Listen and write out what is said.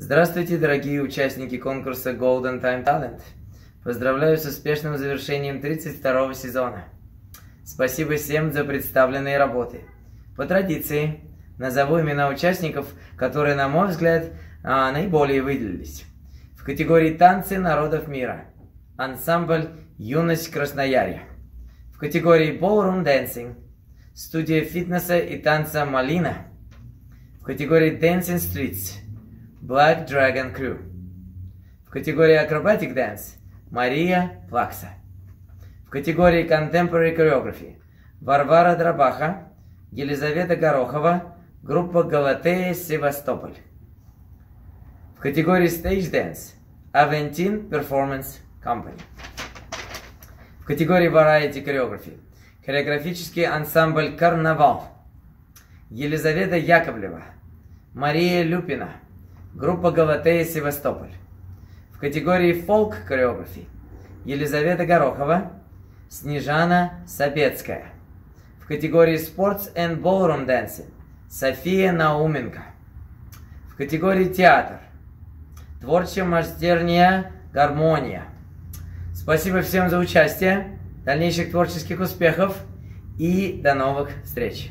Здравствуйте, дорогие участники конкурса Golden Time Talent. Поздравляю с успешным завершением 32 сезона. Спасибо всем за представленные работы. По традиции, назову имена участников, которые, на мой взгляд, а, наиболее выделились. В категории «Танцы народов мира» ансамбль «Юность Красноярья». В категории Ballroom Dancing студия фитнеса и танца «Малина». В категории Dancing Streets Black Dragon Crew. В категории Acrobatic Dance Мария Плакса. В категории Contemporary Choreography Варвара Драбаха, Елизавета Горохова, группа Галатея Севастополь. В категории Stage Dance Aventin Performance Company. В категории Variety Choreography хореографический ансамбль «Карнавал». Елизавета Яковлева, Мария Люпина, группа «Галатея Севастополь». В категории «Фолк Choreography Елизавета Горохова, Снежана Собецкая. В категории Sports and Ballroom Dancing София Науменко. В категории Театр Творчая мастерня Гармония. Спасибо всем за участие, дальнейших творческих успехов и до новых встреч!